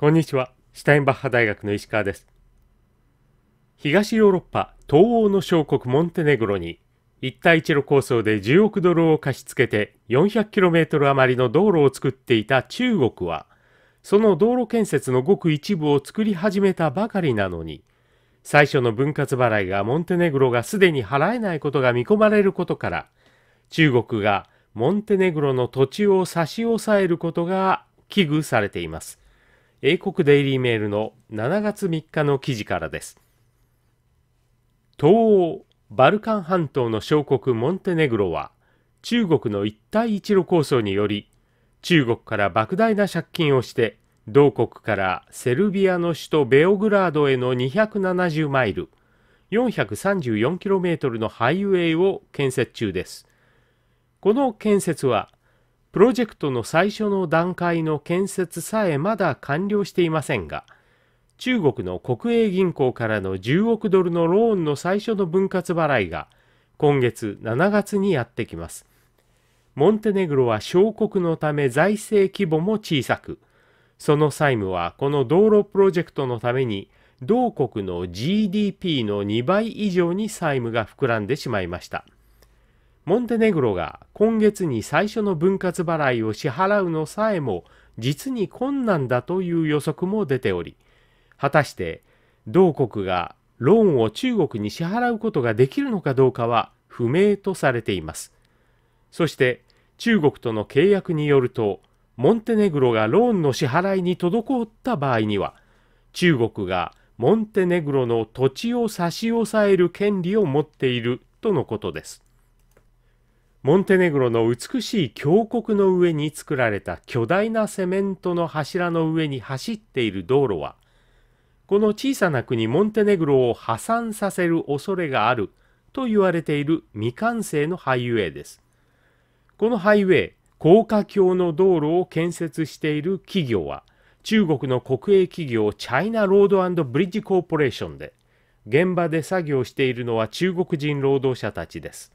こんにちは。シュタインバッハ大学の石川です。東ヨーロッパ東欧の小国モンテネグロに一帯一路構想で10億ドルを貸し付けて 400km 余りの道路を作っていた中国はその道路建設のごく一部を作り始めたばかりなのに最初の分割払いがモンテネグロがすでに払えないことが見込まれることから中国がモンテネグロの土地を差し押さえることが危惧されています。英国デイリーメールの7月3日の記事からです。東欧バルカン半島の小国モンテネグロは中国の一帯一路構想により中国から莫大な借金をして同国からセルビアの首都ベオグラードへの270マイル 434km のハイウェイを建設中です。この建設はプロジェクトの最初の段階の建設さえまだ完了していませんが中国の国営銀行からの10億ドルのローンの最初の分割払いが今月7月にやってきます。モンテネグロは小国のため財政規模も小さくその債務はこの道路プロジェクトのために同国の GDP の2倍以上に債務が膨らんでしまいました。モンテネグロが今月に最初の分割払いを支払うのさえも実に困難だという予測も出ており、果たして同国がローンを中国に支払うことができるのかどうかは不明とされています。そして中国との契約によると、モンテネグロがローンの支払いに滞った場合には、中国がモンテネグロの土地を差し押さえる権利を持っているとのことです。モンテネグロの美しい峡谷の上に作られた巨大なセメントの柱の上に走っている道路は、この小さな国モンテネグロを破産させる恐れがあると言われている未完成のハイウェイです。このハイウェイ、高架橋の道路を建設している企業は、中国の国営企業チャイナロードブリッジコーポレーションで、現場で作業しているのは中国人労働者たちです。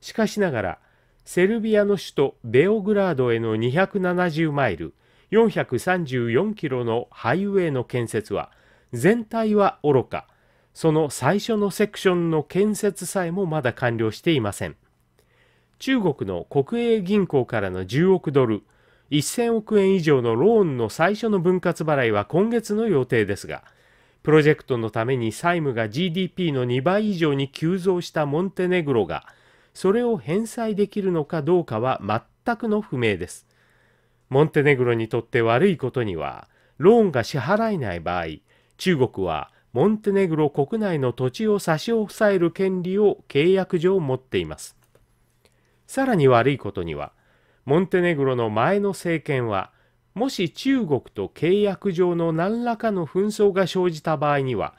しかしながら、セルビアの首都ベオグラードへの270マイル、434キロのハイウェイの建設は、全体は愚か、その最初のセクションの建設さえもまだ完了していません。中国の国営銀行からの10億ドル、1000億円以上のローンの最初の分割払いは今月の予定ですが、プロジェクトのために債務が GDP の2倍以上に急増したモンテネグロが、それを返済できるのかどうかは全くの不明です。モンテネグロにとって悪いことには、ローンが支払えない場合、中国はモンテネグロ国内の土地を差し押さえる権利を契約上持っています。さらに悪いことには、モンテネグロの前の政権は、もし中国と契約上の何らかの紛争が生じた場合には、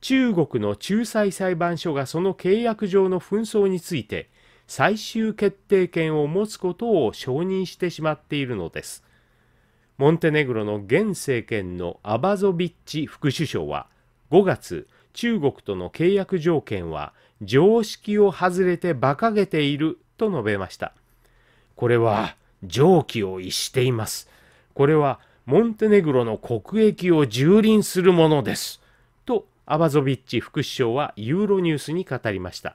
中国の仲裁裁判所がその契約上の紛争について最終決定権を持つことを承認してしまっているのです。モンテネグロの現政権のアバゾビッチ副首相は5月、中国との契約条件は常識を外れて馬鹿げていると述べました。これは常軌を逸しています。これはモンテネグロの国益を蹂躙するものです。とアバゾビッチ副首相はユーロニュースに語りました。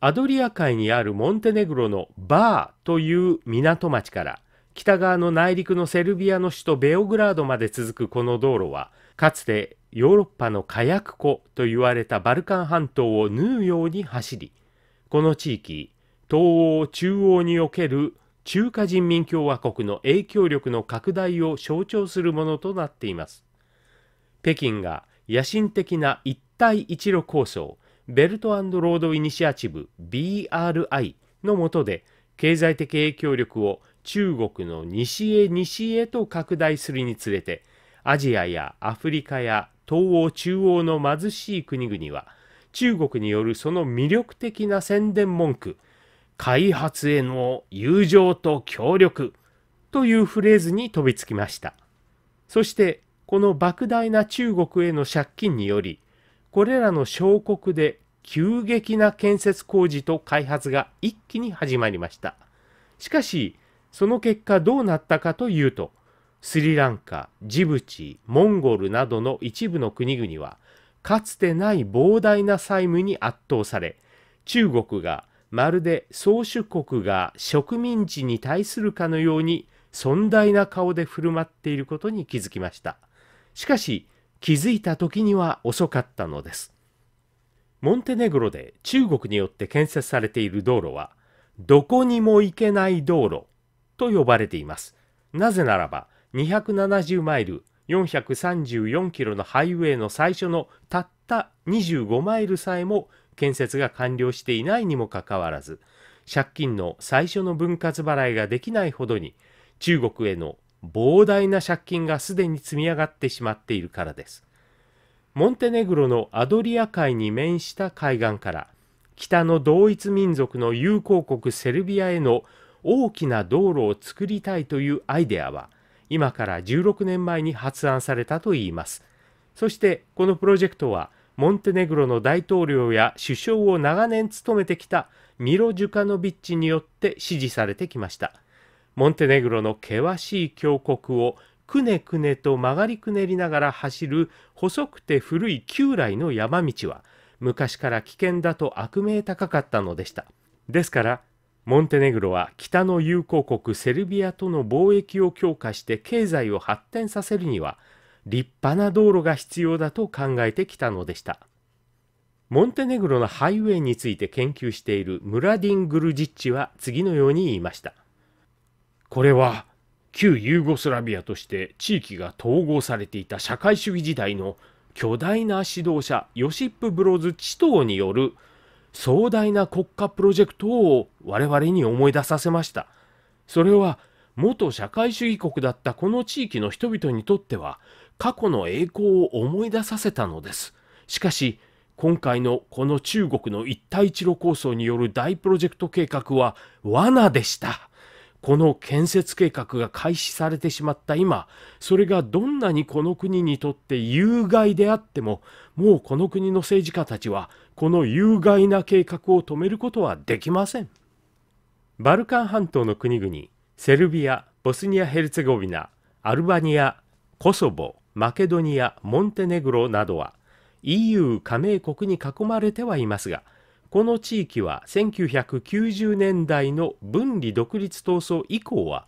アドリア海にあるモンテネグロのバーという港町から北側の内陸のセルビアの首都ベオグラードまで続くこの道路はかつてヨーロッパの火薬庫と言われたバルカン半島を縫うように走りこの地域、東欧中央における中華人民共和国の影響力の拡大を象徴するものとなっています。北京が野心的な一帯一路構想、ベルトロードイニシアチブ BRI の下で経済的影響力を中国の西へ西へと拡大するにつれてアジアやアフリカや東欧中央の貧しい国々は中国によるその魅力的な宣伝文句、開発への友情と協力というフレーズに飛びつきました。そして、この莫大な中国への借金により、これらの小国で急激な建設工事と開発が一気に始まりました。しかし、その結果どうなったかというと、スリランカ、ジブチ、モンゴルなどの一部の国々は、かつてない膨大な債務に圧倒され、中国がまるで宗主国が植民地に対するかのように尊大な顔で振る舞っていることに気づきました。しかし、気づいた時には遅かったのです。モンテネグロで中国によって建設されている道路は、どこにも行けない道路と呼ばれています。なぜならば、270マイル、434キロのハイウェイの最初のたった25マイルさえも建設が完了していないにもかかわらず、借金の最初の分割払いができないほどに中国への膨大な借金がすでに積み上がってしまっているからです。モンテネグロのアドリア海に面した海岸から北の同一民族の友好国セルビアへの大きな道路を作りたいというアイデアは今から16年前に発案されたといいます。そしてこのプロジェクトはモンテネグロの大統領や首相を長年務めてきたミロ・ジュカノビッチによって支持されてきました。モンテネグロの険しい峡谷をくねくねと曲がりくねりながら走る細くて古い旧来の山道は昔から危険だと悪名高かったのでした。ですからモンテネグロは北の友好国セルビアとの貿易を強化して経済を発展させるには立派な道路が必要だと考えてきたのでした。モンテネグロのハイウェイについて研究しているムラディン・グルジッチは次のように言いました。これは旧ユーゴスラビアとして地域が統合されていた社会主義時代の巨大な指導者ヨシップ・ブローズ・チトーによる壮大な国家プロジェクトを我々に思い出させました。それは元社会主義国だったこの地域の人々にとっては過去の栄光を思い出させたのです。しかし今回のこの中国の一帯一路構想による大プロジェクト計画は罠でした。この建設計画が開始されてしまった今、それがどんなにこの国にとって有害であっても、もうこの国の政治家たちは、この有害な計画を止めることはできません。バルカン半島の国々、セルビア、ボスニア・ヘルツェゴビナ、アルバニア、コソボ、マケドニア、モンテネグロなどは EU 加盟国に囲まれてはいますが、この地域は1990年代の分離独立闘争以降は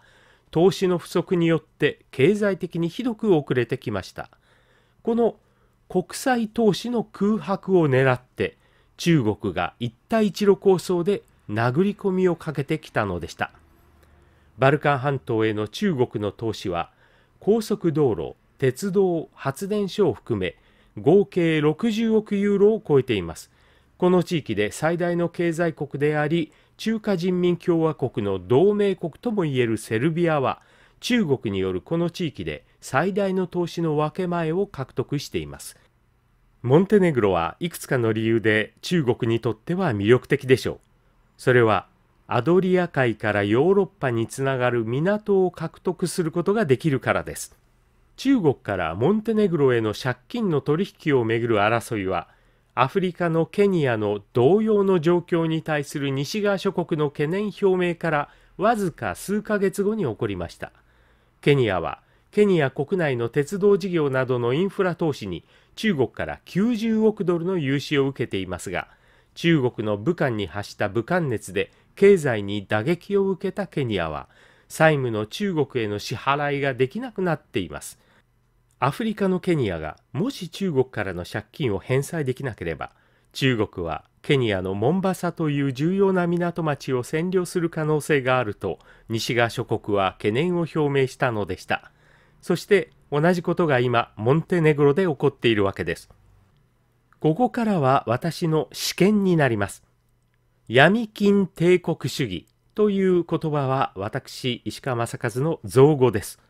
投資の不足によって経済的にひどく遅れてきました。この国際投資の空白を狙って中国が一帯一路構想で殴り込みをかけてきたのでした。バルカン半島への中国の投資は高速道路、鉄道、発電所を含め合計60億ユーロを超えています。この地域で最大の経済国であり中華人民共和国の同盟国ともいえるセルビアは中国によるこの地域で最大の投資の分け前を獲得しています。モンテネグロはいくつかの理由で中国にとっては魅力的でしょう。それはアドリア海からヨーロッパにつながる港を獲得することができるからです。中国からモンテネグロへの借金の取引をめぐる争いはアフリカのケニアの同様の状況に対する西側諸国の懸念表明からわずか数ヶ月後に起こりました。ケニアはケニア国内の鉄道事業などのインフラ投資に中国から90億ドルの融資を受けていますが、中国の武漢に発した武漢熱で経済に打撃を受けたケニアは、債務の中国への支払いができなくなっています。アフリカのケニアがもし中国からの借金を返済できなければ中国はケニアのモンバサという重要な港町を占領する可能性があると西側諸国は懸念を表明したのでした。そして同じことが今モンテネグロで起こっているわけです。ここからは私の試験になります。闇金帝国主義という言葉は私石川正和の造語です。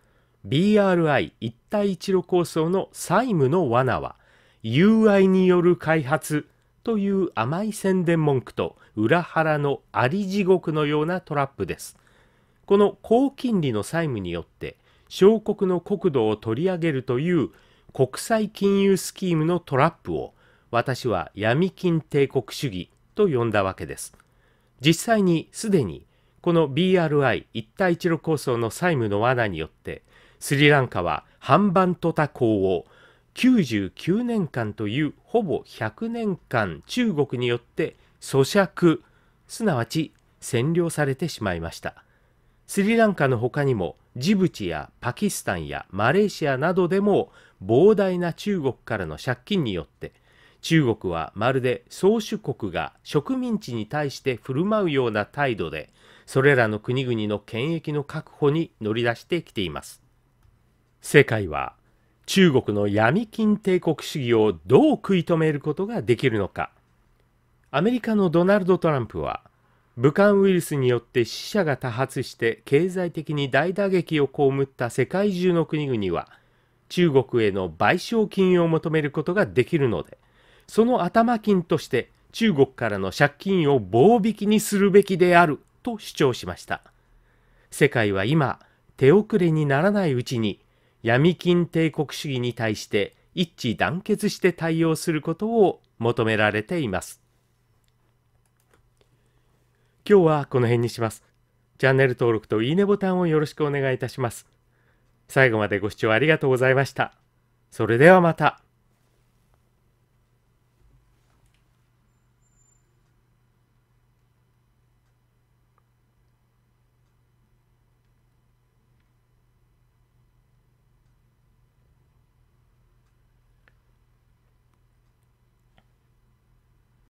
BRI 一帯一路構想の債務の罠は、友愛による開発という甘い宣伝文句と裏腹のあり地獄のようなトラップです。この高金利の債務によって小国の国土を取り上げるという国際金融スキームのトラップを私は闇金帝国主義と呼んだわけです。実際にすでにこの BRI 一帯一路構想の債務の罠によってスリランカはハンバントタ港を99年間というほぼ100年間中国によって咀嚼すなわち占領されてしまいました。スリランカの他にもジブチやパキスタンやマレーシアなどでも膨大な中国からの借金によって中国はまるで宗主国が植民地に対して振る舞うような態度でそれらの国々の権益の確保に乗り出してきています。世界は中国の闇金帝国主義をどう食い止めることができるのか。アメリカのドナルド・トランプは武漢ウイルスによって死者が多発して経済的に大打撃を被った世界中の国々は中国への賠償金を求めることができるのでその頭金として中国からの借金を棒引きにするべきであると主張しました。世界は今手遅れにならないうちに闇金帝国主義に対して一致団結して対応することを求められています。今日はこの辺にします。チャンネル登録といいねボタンをよろしくお願いいたします。最後までご視聴ありがとうございました。それではまた。